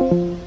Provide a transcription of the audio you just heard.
了。